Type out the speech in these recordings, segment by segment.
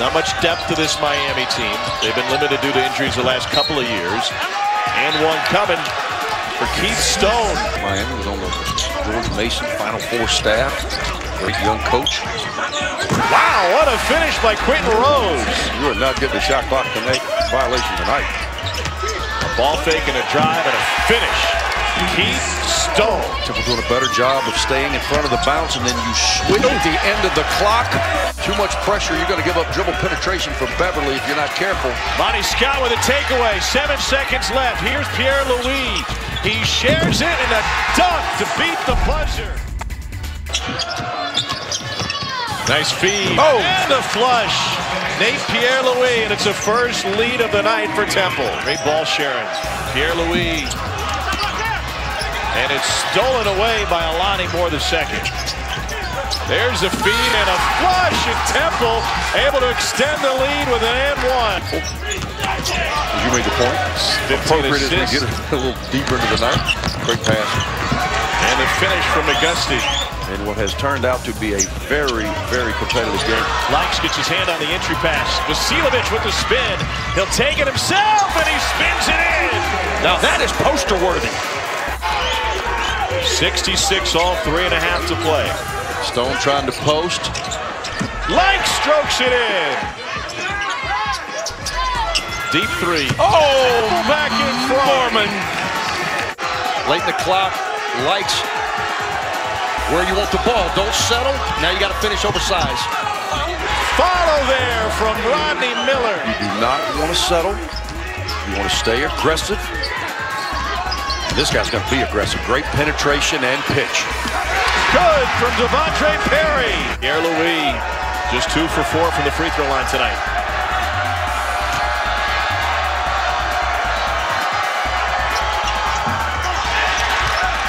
Not much depth to this Miami team. They've been limited due to injuries the last couple of years. And one coming for Keith Stone. Miami was on the George Mason Final Four staff. Great young coach. Wow, what a finish by Quinton Rose. You are not getting the shot clock tonight. violation tonight. A ball fake and a drive and a finish. Keith Stone. Temple doing a better job of staying in front of the bounce, and then you swing at the end of the clock. Too much pressure. You're going to give up dribble penetration from Beverly if you're not careful. Monty Scott with a takeaway. Seven seconds left. Here's Pierre Louis. He shares it in a dunk to beat the buzzer. Nice feed. Oh. And a flush. Nate Pierre Louis, and it's a first lead of the night for Temple. Great ball sharing. Pierre Louis. And it's stolen away by Alani Moore the second. There's a feed and a flush, and Temple able to extend the lead with an and one. As you made the point, 15 appropriate as we get a little deeper into the night. Great pass. And the finish from McGusty. And what has turned out to be a very, very competitive game. Lykes gets his hand on the entry pass. Vasiljevic with the spin. He'll take it himself, and he spins it in. Now that is poster worthy. 66 all, three and a half to play. Stone trying to post. Like strokes it in. Deep three. Oh, Back in front. Foreman. Late in the clock. Lykes where you want the ball. Don't settle. Now you got to finish oversized. Follow there from Rodney Miller. You do not want to settle. You want to stay aggressive. And this guy's going to be aggressive. Great penetration and pitch. Good from De'Vondre Perry. Pierre Louis, just two for four from the free throw line tonight.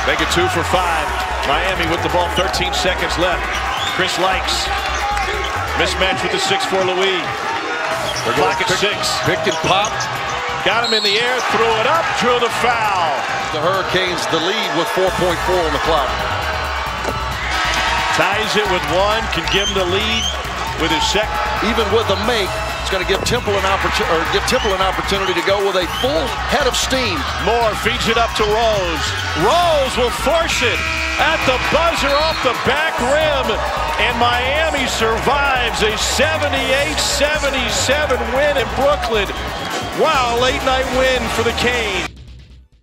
Make it two for five. Miami with the ball, 13 seconds left. Chris Lykes. Mismatch with the 6'4 Louis. They're Clock at pick, six. Pick and pop. Got him in the air, threw it up, drew the foul. The Hurricanes the lead with 4.4 on the clock. Ties it with one, can give him the lead with his second. Even with the make, it's going to give Temple an opportunity or give Temple an opportunity to go with a full head of steam. Moore feeds it up to Rose. Rose will force it at the buzzer off the back rim. And Miami survives a 78-77 win in Brooklyn. Wow, late night win for the Canes.